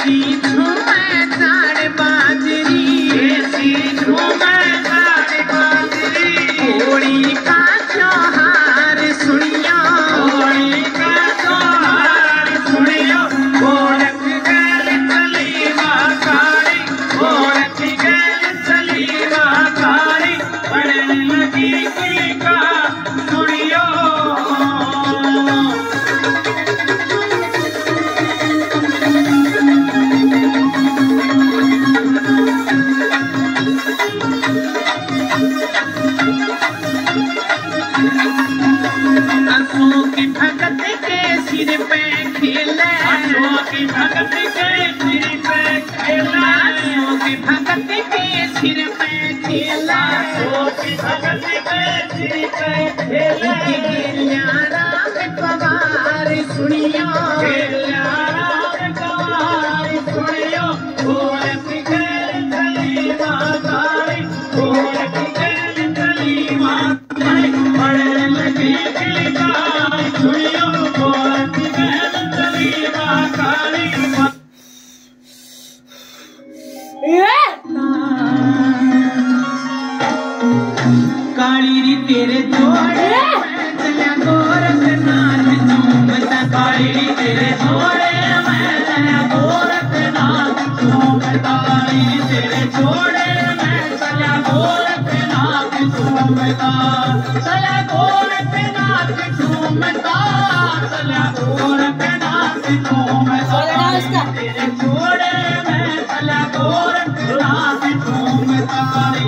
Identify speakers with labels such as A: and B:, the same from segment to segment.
A: सीधो मैं ताड़ बा दार सु काली री तेरे जोड़े चलिया गोरखनाथ झूमता काली री तेरे जोड़े मैं चलिया गोरखनाथ झूमता काली री तेरे जोड़े मैं चलिया गोरखनाथ झूमता चलिया गोरखनाथ झूमता चलिया गोरखनाथ झूमता तेरे जोड़े।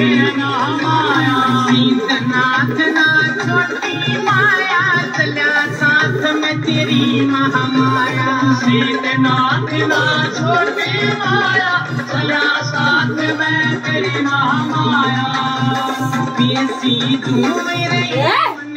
A: तेरी माया सीतनाथ ना छोटी माया चला साथ में तेरी महामाया। सीतनाथ ना छोटी माया चला साथ में तेरी महामाया। तू मेरे मन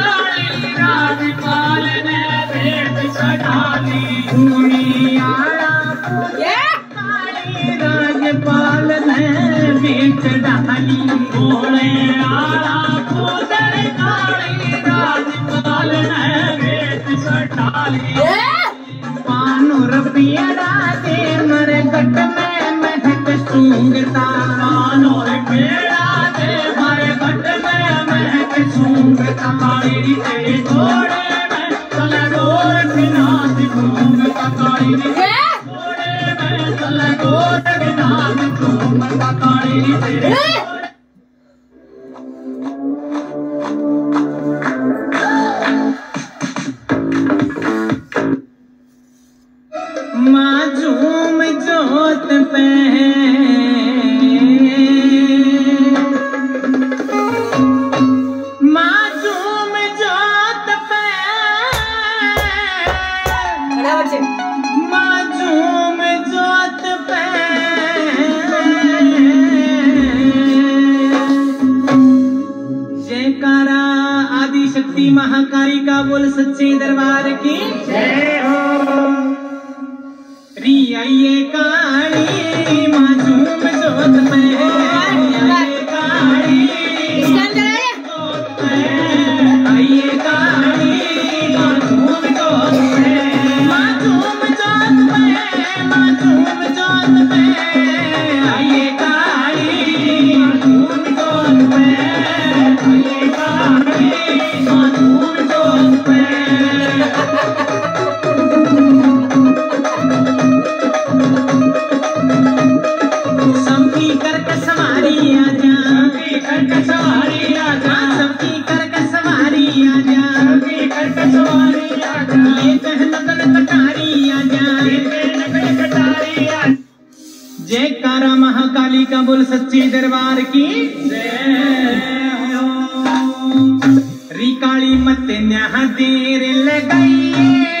A: पाल ने
B: भेंट चढ़ाली। दुनियारा
A: राजपाल ने
B: भेंट डाली। भोले आला
A: पूजन काली राजपाल ने भेंट चढ़ाली। पानु रबियरा में महक सूंघता। पानु रबियरा के मरे गट में महक सूंघता। मेरी तेरी
B: Yeah.
A: आइए काली मासूम जोत में कुमार की रिकाली मत न्याह देर लगाइए।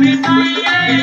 B: मिटाइए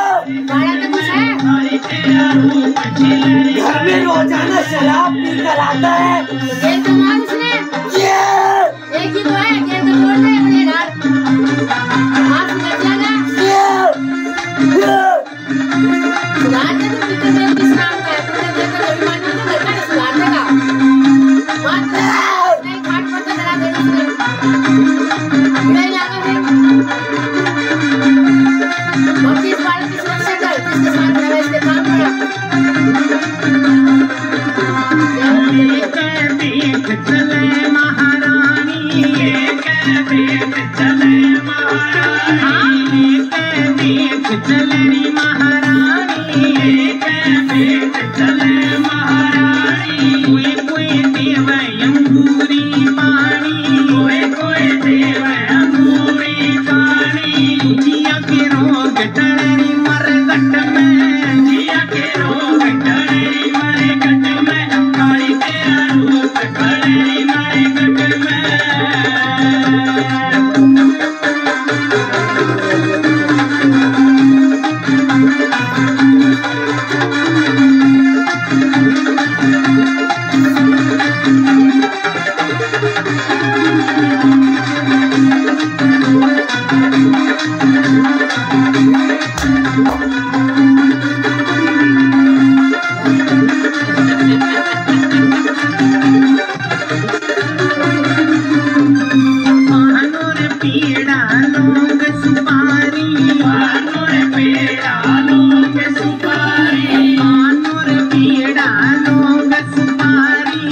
A: घर में रोज़ाना शराब पी आता है।
C: Thank you.